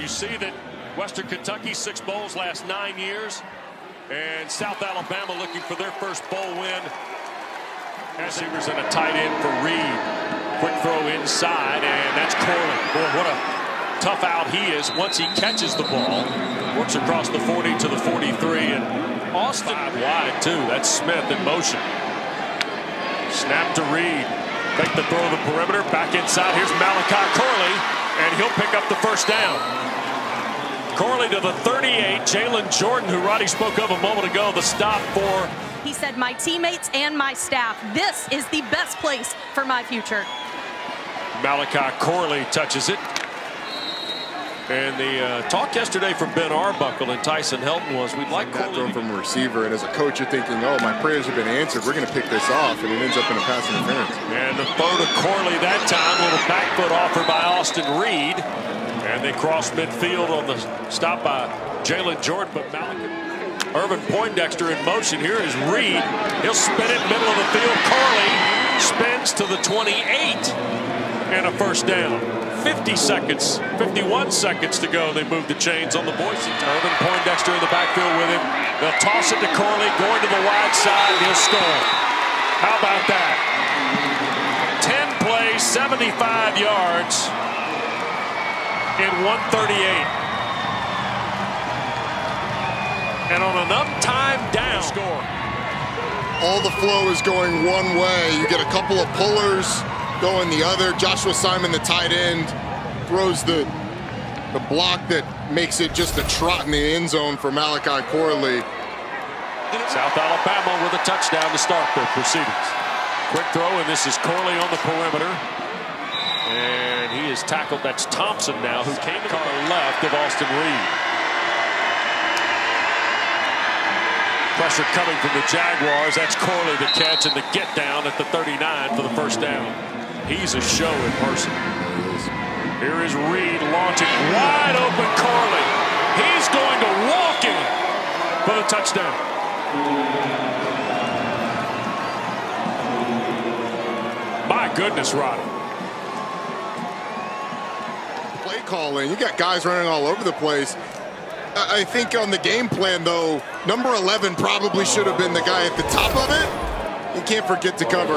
you see that Western Kentucky, six bowls last nine years, and South Alabama looking for their first bowl win. Receivers and a tight end for Reed. Quick throw inside, and that's Corley. Boy, what a tough out he is once he catches the ball. Works across the 40 to the 43, and Austin Five wide, too. That's Smith in motion. Snap to Reed. Take the throw to the perimeter. Back inside. Here's Malachi Corley, and he'll pick up the first down. Corley to the 38. Jalen Jordan, who Roddy spoke of a moment ago, the stop for. He said, my teammates and my staff, this is the best place for my future. Malachi Corley touches it. And the uh, talk yesterday from Ben Arbuckle and Tyson Helton was we'd like that throw from a receiver, and as a coach, you're thinking, oh, my prayers have been answered. We're going to pick this off, and it ends up in a pass interference. And the throw to Corley that time, little back foot offer by Austin Reed. And they cross midfield on the stop by Jalen Jordan, but Malachi. Ervin Poindexter in motion. Here is Reed. He'll spin it middle of the field. Corley spins to the 28 and a first down. 50 seconds, 51 seconds to go. They move the chains on the Boise. Ervin Poindexter in the backfield with him. They'll toss it to Corley, going to the wide side. He'll score. How about that? 10 plays, 75 yards in 138. And on an up-time down score. All the flow is going one way. You get a couple of pullers going the other. Joshua Simon, the tight end, throws the the block that makes it just a trot in the end zone for Malachi Corley. South Alabama with a touchdown to start the proceedings. Quick throw, and this is Corley on the perimeter. And he is tackled. That's Thompson now, who came to the left of Austin Reed. Pressure coming from the Jaguars. That's Corley the catch and the get down at the 39 for the first down. He's a show in person. Here is Reed launching wide open Corley. He's going to walk in for the touchdown. My goodness, Roddy. Play calling. You got guys running all over the place. I think on the game plan, though, number 11 probably should have been the guy at the top of it. You can't forget to cover.